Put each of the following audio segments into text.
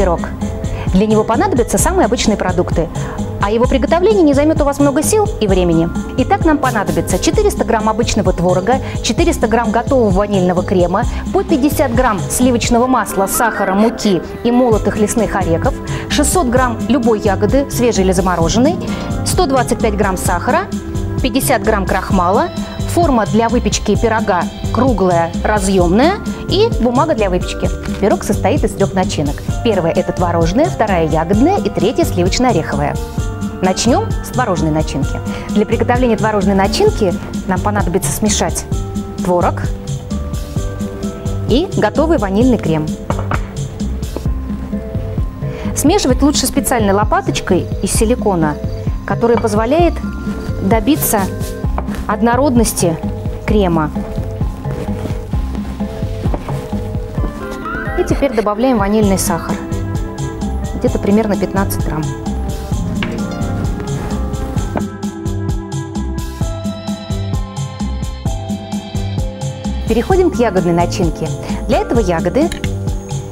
пирог. Для него понадобятся самые обычные продукты, а его приготовление не займет у вас много сил и времени. Итак, нам понадобится 400 грамм обычного творога, 400 грамм готового ванильного крема, по 50 грамм сливочного масла, сахара, муки и молотых лесных орехов, 600 грамм любой ягоды, свежей или замороженной, 125 грамм сахара, 50 грамм крахмала, форма для выпечки пирога круглая, разъемная и бумага для выпечки. Пирог состоит из трех начинок. Первая – это творожная, вторая – ягодная и третья – сливочно-ореховая. Начнем с творожной начинки. Для приготовления творожной начинки нам понадобится смешать творог и готовый ванильный крем. Смешивать лучше специальной лопаточкой из силикона, которая позволяет добиться однородности крема. И теперь добавляем ванильный сахар. Где-то примерно 15 грамм. Переходим к ягодной начинке. Для этого ягоды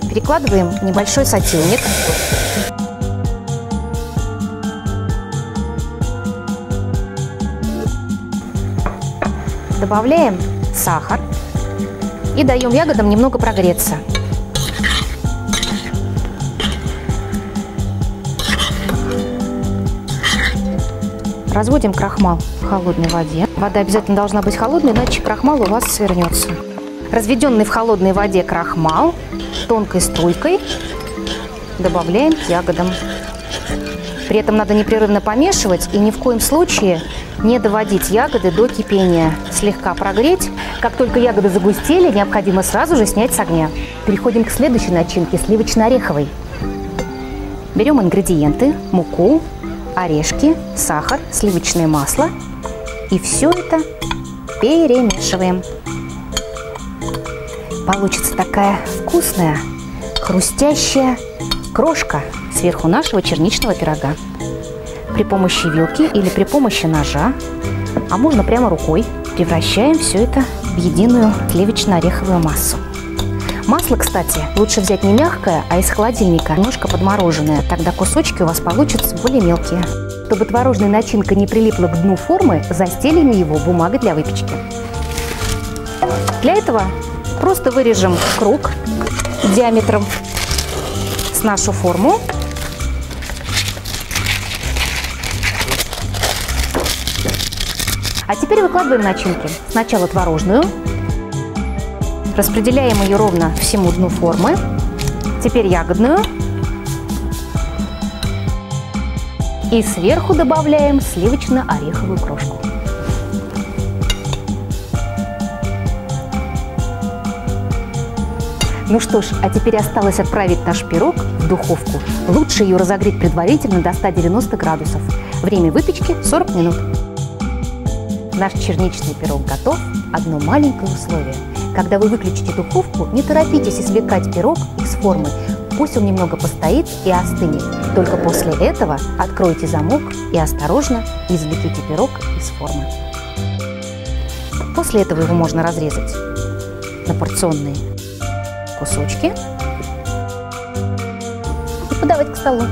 перекладываем в небольшой сотейник. Добавляем сахар и даем ягодам немного прогреться. Разводим крахмал в холодной воде. Вода обязательно должна быть холодной, иначе крахмал у вас свернется. Разведенный в холодной воде крахмал тонкой струйкой добавляем к ягодам. При этом надо непрерывно помешивать и ни в коем случае не доводить ягоды до кипения. Слегка прогреть. Как только ягоды загустели, необходимо сразу же снять с огня. Переходим к следующей начинке – сливочно-ореховой. Берем ингредиенты – муку, орешки, сахар, сливочное масло. И все это перемешиваем. Получится такая вкусная, хрустящая крошка сверху нашего черничного пирога. При помощи вилки или при помощи ножа, а можно прямо рукой, превращаем все это в единую сливочно-ореховую массу. Масло, кстати, лучше взять не мягкое, а из холодильника, немножко подмороженное. Тогда кусочки у вас получатся более мелкие. Чтобы творожная начинка не прилипла к дну формы, застелим его бумагой для выпечки. Для этого просто вырежем круг диаметром с нашу форму. А теперь выкладываем начинки. Сначала творожную, Распределяем ее ровно всему дну формы. Теперь ягодную. И сверху добавляем сливочно-ореховую крошку. Ну что ж, а теперь осталось отправить наш пирог в духовку. Лучше ее разогреть предварительно до 190 градусов. Время выпечки 40 минут. Наш черничный пирог готов. Одно маленькое условие – когда вы выключите духовку, не торопитесь извлекать пирог из формы. Пусть он немного постоит и остынет. Только после этого откройте замок и осторожно извлеките пирог из формы. После этого его можно разрезать на порционные кусочки и подавать к столу.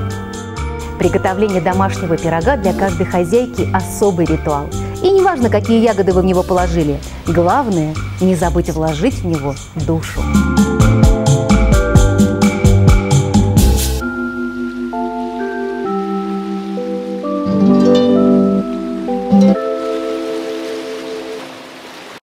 Приготовление домашнего пирога для каждой хозяйки – особый ритуал. И неважно, какие ягоды вы в него положили, главное – не забыть вложить в него душу.